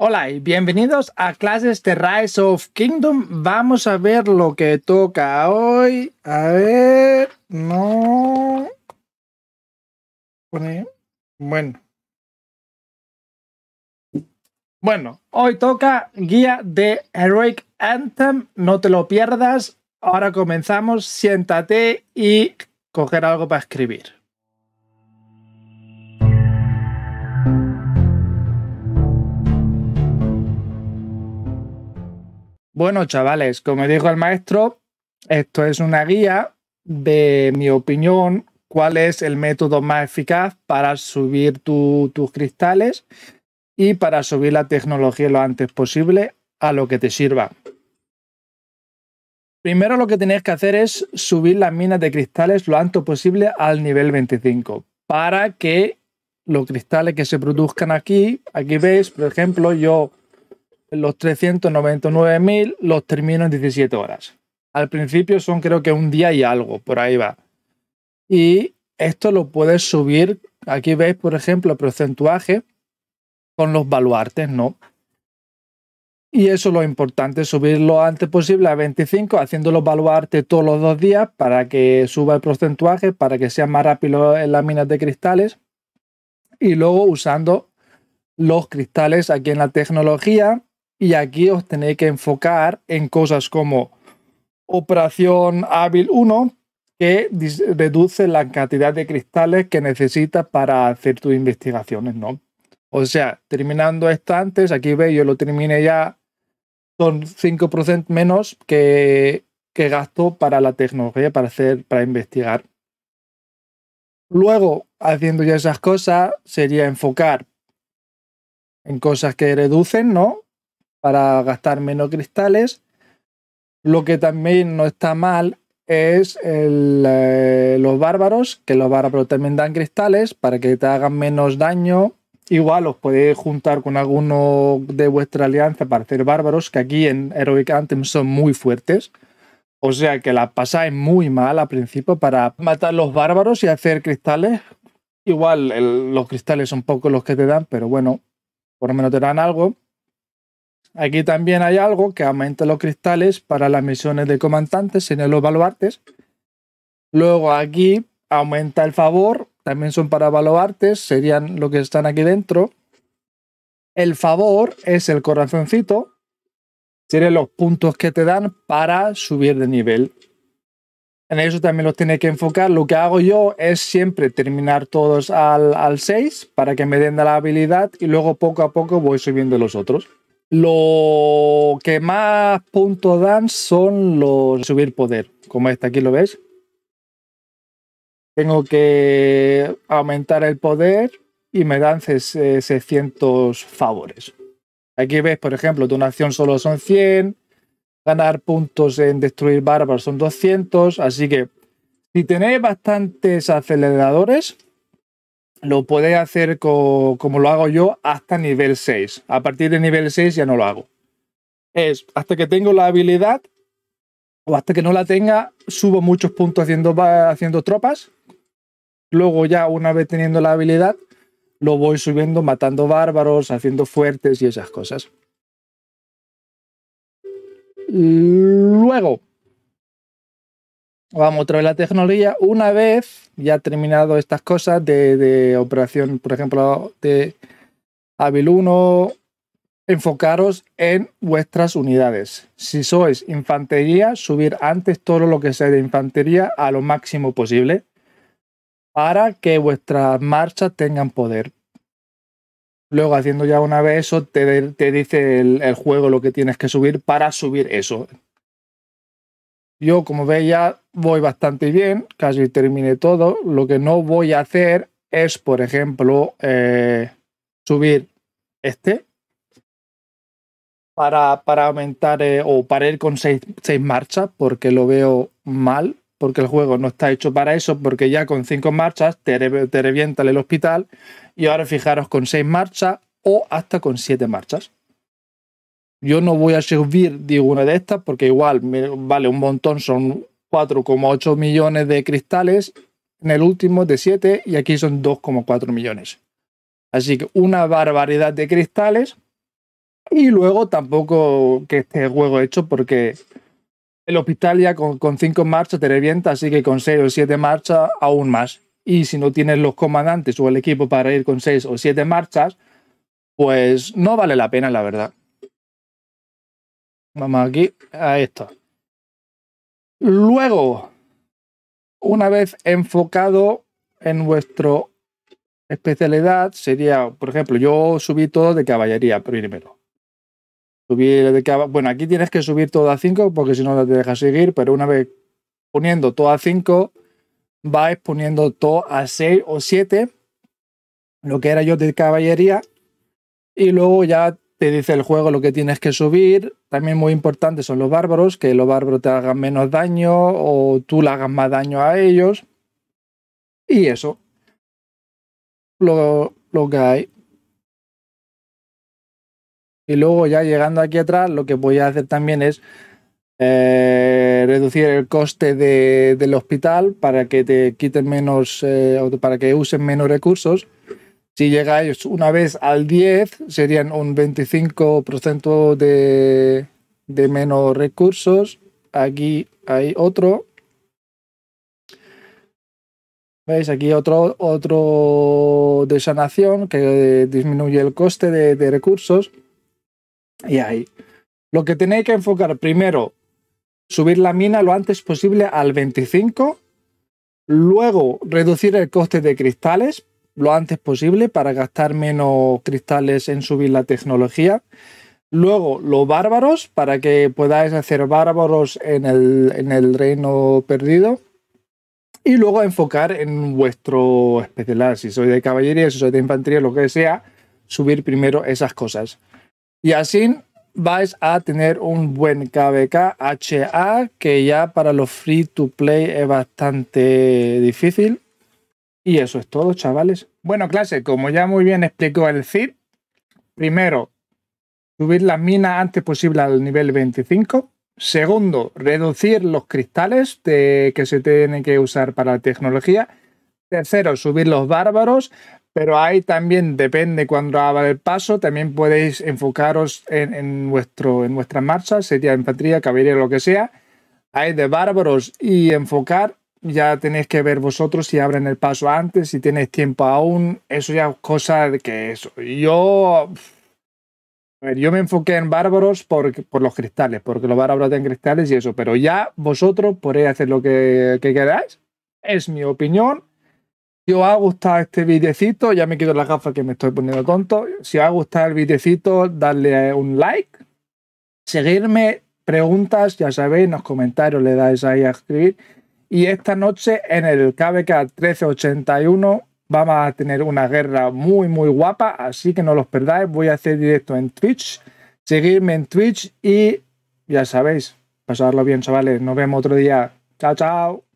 Hola y bienvenidos a clases de Rise of Kingdom. Vamos a ver lo que toca hoy. A ver, no. Bueno. Bueno, hoy toca guía de Heroic Anthem. No te lo pierdas. Ahora comenzamos. Siéntate y coger algo para escribir. Bueno, chavales, como dijo el maestro, esto es una guía de mi opinión, cuál es el método más eficaz para subir tus cristales y para subir la tecnología lo antes posible a lo que te sirva. Primero lo que tenéis que hacer es subir las minas de cristales lo antes posible al nivel 25 para que los cristales que se produzcan aquí, aquí veis, por ejemplo, yo los 399.000 los termino en 17 horas. Al principio son creo que un día y algo, por ahí va. Y esto lo puedes subir, aquí veis por ejemplo el porcentaje con los baluartes, ¿no? Y eso es lo importante, subirlo lo antes posible a 25, haciendo los baluartes todos los dos días para que suba el porcentaje, para que sea más rápido en las minas de cristales. Y luego usando los cristales aquí en la tecnología, y aquí os tenéis que enfocar en cosas como operación hábil 1, que reduce la cantidad de cristales que necesitas para hacer tus investigaciones, ¿no? O sea, terminando esto antes, aquí veis, yo lo terminé ya, son 5% menos que, que gasto para la tecnología, para hacer, para investigar. Luego, haciendo ya esas cosas, sería enfocar en cosas que reducen, ¿no? Para gastar menos cristales. Lo que también no está mal es eh, los bárbaros, que los bárbaros también dan cristales para que te hagan menos daño. Igual os podéis juntar con alguno de vuestra alianza para hacer bárbaros, que aquí en Heroic Anthem son muy fuertes. O sea que la pasáis muy mal al principio para matar los bárbaros y hacer cristales. Igual los cristales son pocos los que te dan, pero bueno, por lo menos te dan algo. Aquí también hay algo que aumenta los cristales para las misiones de comandantes en los baluartes. Luego aquí aumenta el favor, también son para baluartes, serían lo que están aquí dentro. El favor es el corazoncito, serían los puntos que te dan para subir de nivel. En eso también los tienes que enfocar. Lo que hago yo es siempre terminar todos al, al 6 para que me den la habilidad y luego poco a poco voy subiendo los otros. Lo que más puntos dan son los subir poder, como este aquí lo ves. Tengo que aumentar el poder y me dan 600 favores. Aquí ves, por ejemplo, donación solo son 100, ganar puntos en destruir bárbaros son 200, así que si tenéis bastantes aceleradores, lo podéis hacer como lo hago yo hasta nivel 6. A partir de nivel 6 ya no lo hago. Es hasta que tengo la habilidad o hasta que no la tenga, subo muchos puntos haciendo, haciendo tropas. Luego ya una vez teniendo la habilidad, lo voy subiendo matando bárbaros, haciendo fuertes y esas cosas. Luego, vamos otra vez la tecnología. Una vez ya terminado estas cosas de, operación, por ejemplo, de Avil 1, enfocaros en vuestras unidades. Si sois infantería, subir antes todo lo que sea de infantería a lo máximo posible para que vuestras marchas tengan poder. Luego, haciendo ya una vez eso, te, dice el juego lo que tienes que subir para subir eso. Yo, como veis, ya voy bastante bien, casi terminé todo. Lo que no voy a hacer es, por ejemplo, eh, subir este para, para aumentar eh, o para ir con seis, marchas, porque lo veo mal, porque el juego no está hecho para eso, porque ya con cinco marchas te, revienta el hospital y ahora fijaros con seis marchas o hasta con siete marchas. Yo no voy a subir ninguna de estas porque igual me vale un montón, son 4,8 millones de cristales en el último de 7 y aquí son 2,4 millones. Así que una barbaridad de cristales Y luego tampoco que esté juego hecho porque el hospital ya con, con cinco marchas te revienta, así que con seis o siete marchas aún más. Y si no tienes los comandantes o el equipo para ir con seis o siete marchas, pues no vale la pena, la verdad. Vamos aquí a esto. Luego, una vez enfocado en vuestra especialidad, sería, por ejemplo, yo subí todo de caballería primero. Subir de caballería. Bueno, aquí tienes que subir todo a 5 porque si no, no te deja seguir, pero una vez poniendo todo a 5, vais poniendo todo a 6 o 7, lo que era yo de caballería, y luego ya te dice el juego lo que tienes que subir. También muy importante son los bárbaros, que los bárbaros te hagan menos daño o tú le hagas más daño a ellos. Y eso. Lo, lo que hay. Y luego ya llegando aquí atrás, lo que voy a hacer también es eh, reducir el coste de, del hospital para que te quiten menos, eh, para que usen menos recursos. Si llegáis una vez al 10, serían un 25% de, de menos recursos. Aquí hay otro. ¿Veis? Aquí otro, otro de sanación que disminuye el coste de, de recursos. Y ahí. Lo que tenéis que enfocar primero subir la mina lo antes posible al 25, luego reducir el coste de cristales lo antes posible para gastar menos cristales en subir la tecnología. Luego los bárbaros para que podáis hacer bárbaros en el, en el reino perdido. Y luego enfocar en vuestro especialidad. Si soy de caballería, si soy de infantería, lo que sea, subir primero esas cosas. Y así vais a tener un buen KBK HA que ya para los free to play es bastante difícil. Y eso es todo, chavales. Bueno, clase, como ya muy bien explicó el CID, primero, subir las minas antes posible al nivel 25. Segundo, reducir los cristales de, que se tienen que usar para la tecnología. Tercero, subir los bárbaros pero ahí también depende cuando haga el paso, también podéis enfocaros en, en, vuestra marcha, sería infantería, caballería, lo que sea. Hay de bárbaros y enfocar, ya tenéis que ver vosotros si abren el paso antes, si tenéis tiempo aún, eso ya es cosa de que eso. Yo, a ver, yo me enfoqué en bárbaros por, por los cristales, porque los bárbaros tienen cristales y eso, pero ya vosotros podéis hacer lo que, que queráis. Es mi opinión si os ha gustado este videocito, ya me quito las gafas que me estoy poniendo tonto. Si os ha gustado el videocito, darle un like, seguirme, preguntas, ya sabéis, en los comentarios le dais ahí a escribir. Y esta noche en el KBK 1381 vamos a tener una guerra muy, muy guapa, así que no los perdáis. Voy a hacer directo en Twitch. Seguirme en Twitch y ya sabéis, pasarlo bien, chavales. Nos vemos otro día. Chao, chao.